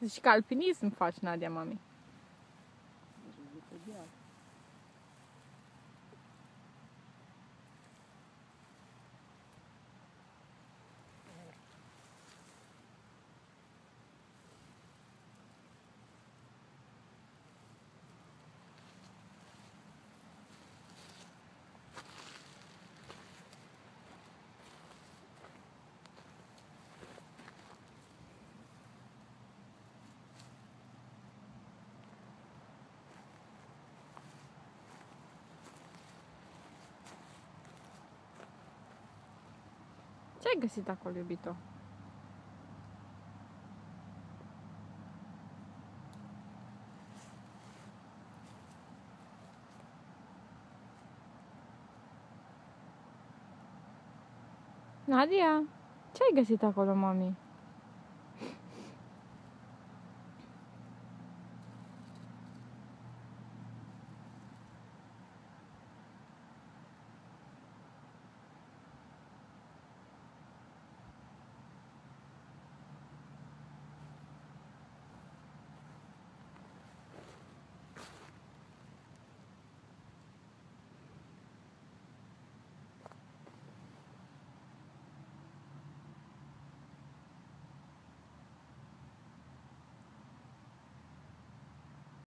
Zici că alpinism faci, Nadia, mami. Ce ai găsit acolo, iubito? Nadia, ai găsit acolo, mami?